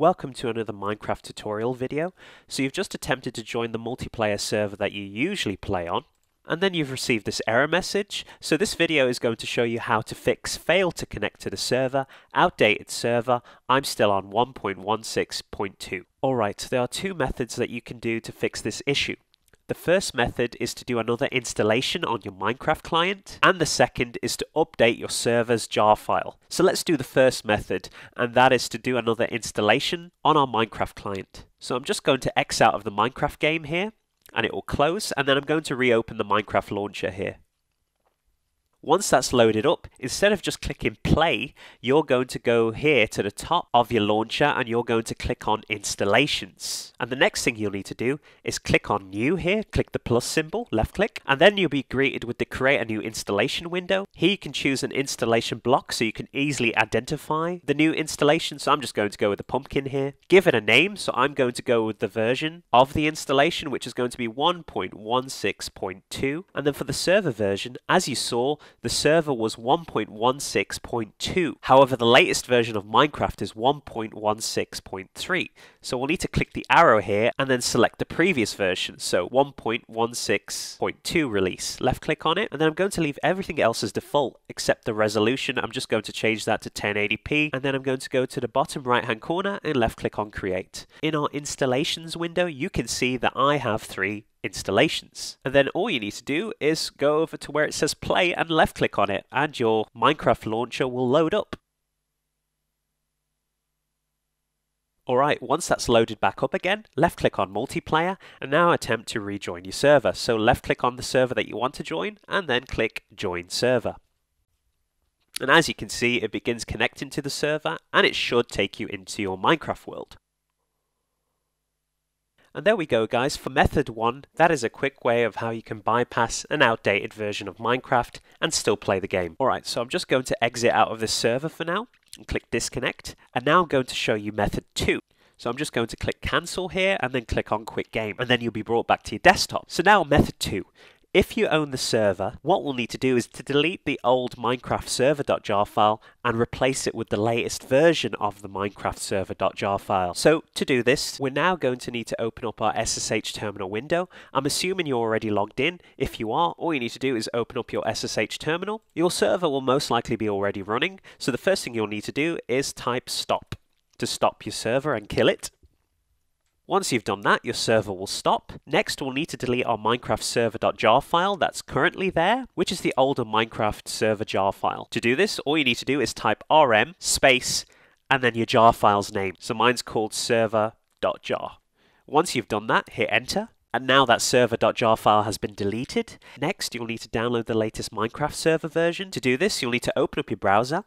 Welcome to another Minecraft tutorial video. So you've just attempted to join the multiplayer server that you usually play on, and then you've received this error message. So this video is going to show you how to fix fail to connect to the server, outdated server. I'm still on 1.16.2. Alright, so there are two methods that you can do to fix this issue. The first method is to do another installation on your Minecraft client, and the second is to update your server's jar file. So let's do the first method, and that is to do another installation on our Minecraft client. So I'm just going to X out of the Minecraft game here, and it will close, and then I'm going to reopen the Minecraft launcher here. Once that's loaded up, instead of just clicking play, you're going to go here to the top of your launcher and you're going to click on installations. And the next thing you'll need to do is click on new here, click the plus symbol, left click, and then you'll be greeted with the create a new installation window. Here you can choose an installation block so you can easily identify the new installation. So I'm just going to go with the pumpkin here. Give it a name, so I'm going to go with the version of the installation, which is going to be 1.16.2. And then for the server version, as you saw, the server was 1.16.2. However, the latest version of Minecraft is 1.16.3. So we'll need to click the arrow here and then select the previous version. So 1.16.2 release. Left click on it and then I'm going to leave everything else as default except the resolution. I'm just going to change that to 1080p and then I'm going to go to the bottom right hand corner and left click on create. In our installations window, you can see that I have three installations. And then all you need to do is go over to where it says play and left click on it and your Minecraft launcher will load up. Alright, once that's loaded back up again, left click on multiplayer and now attempt to rejoin your server. So left click on the server that you want to join and then click join server. And as you can see, it begins connecting to the server and it should take you into your Minecraft world. And there we go guys, for method 1, that is a quick way of how you can bypass an outdated version of Minecraft and still play the game. Alright, so I'm just going to exit out of this server for now and click disconnect. And now I'm going to show you method 2. So I'm just going to click cancel here and then click on quit game and then you'll be brought back to your desktop. So now method 2. If you own the server, what we'll need to do is to delete the old Minecraft server.jar file and replace it with the latest version of the Minecraft server.jar file. So to do this, we're now going to need to open up our SSH terminal window. I'm assuming you're already logged in. If you are, all you need to do is open up your SSH terminal. Your server will most likely be already running. So the first thing you'll need to do is type stop to stop your server and kill it. Once you've done that, your server will stop. Next, we'll need to delete our Minecraft server.jar file that's currently there, which is the older Minecraft server jar file. To do this, all you need to do is type rm space and then your jar file's name. So mine's called server.jar. Once you've done that, hit enter. And now that server.jar file has been deleted. Next, you'll need to download the latest Minecraft server version. To do this, you'll need to open up your browser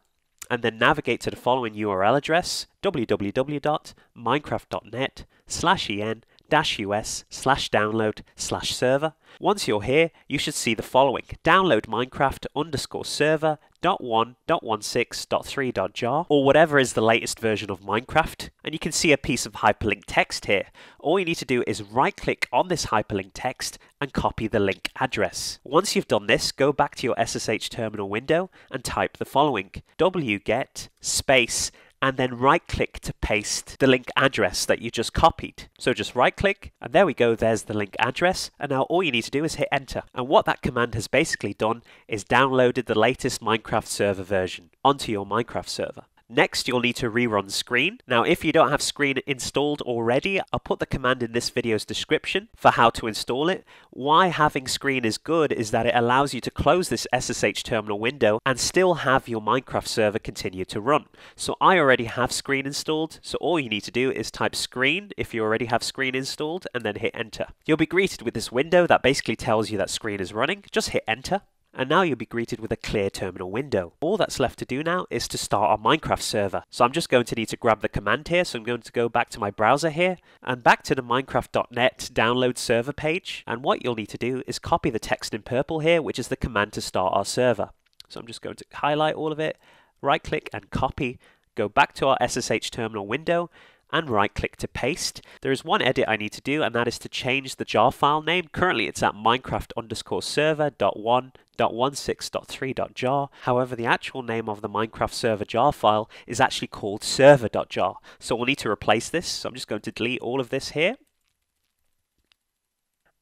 and then navigate to the following URL address www.minecraft.net slash en us slash download slash server. Once you're here, you should see the following. Download Minecraft underscore server dot one dot one six dot three dot jar or whatever is the latest version of Minecraft. And you can see a piece of hyperlink text here. All you need to do is right click on this hyperlink text and copy the link address. Once you've done this, go back to your SSH terminal window and type the following wget space and then right click to paste the link address that you just copied. So just right click and there we go, there's the link address. And now all you need to do is hit enter. And what that command has basically done is downloaded the latest Minecraft server version onto your Minecraft server. Next, you'll need to rerun screen. Now, if you don't have screen installed already, I'll put the command in this video's description for how to install it. Why having screen is good is that it allows you to close this SSH terminal window and still have your Minecraft server continue to run. So I already have screen installed, so all you need to do is type screen if you already have screen installed and then hit enter. You'll be greeted with this window that basically tells you that screen is running. Just hit enter and now you'll be greeted with a clear terminal window. All that's left to do now is to start our Minecraft server. So I'm just going to need to grab the command here, so I'm going to go back to my browser here, and back to the minecraft.net download server page, and what you'll need to do is copy the text in purple here, which is the command to start our server. So I'm just going to highlight all of it, right click and copy, go back to our SSH terminal window, and right click to paste. There is one edit I need to do and that is to change the jar file name. Currently it's at minecraft underscore server dot one dot one six dot three dot jar. However, the actual name of the Minecraft server jar file is actually called server dot jar. So we'll need to replace this. So I'm just going to delete all of this here.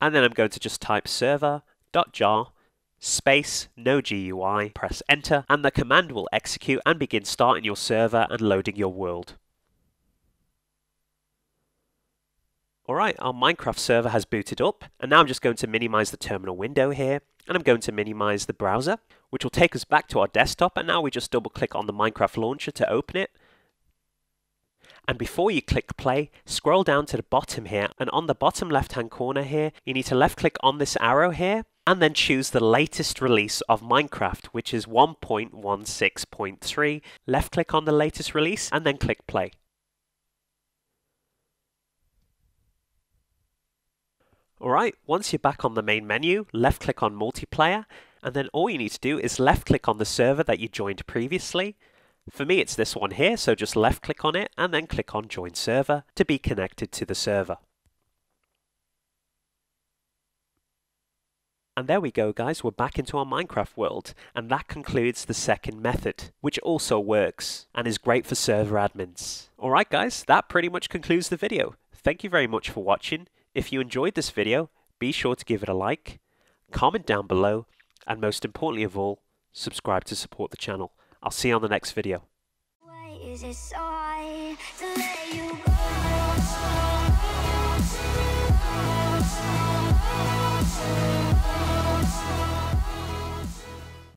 And then I'm going to just type server dot jar space no GUI, press enter, and the command will execute and begin starting your server and loading your world. Alright, our Minecraft server has booted up, and now I'm just going to minimize the terminal window here, and I'm going to minimize the browser, which will take us back to our desktop, and now we just double click on the Minecraft launcher to open it. And before you click play, scroll down to the bottom here, and on the bottom left hand corner here, you need to left click on this arrow here, and then choose the latest release of Minecraft, which is 1.16.3. Left click on the latest release, and then click play. Alright, once you're back on the main menu, left click on multiplayer, and then all you need to do is left click on the server that you joined previously. For me it's this one here, so just left click on it and then click on join server to be connected to the server. And there we go guys, we're back into our Minecraft world, and that concludes the second method, which also works, and is great for server admins. Alright guys, that pretty much concludes the video. Thank you very much for watching. If you enjoyed this video, be sure to give it a like, comment down below, and most importantly of all, subscribe to support the channel. I'll see you on the next video.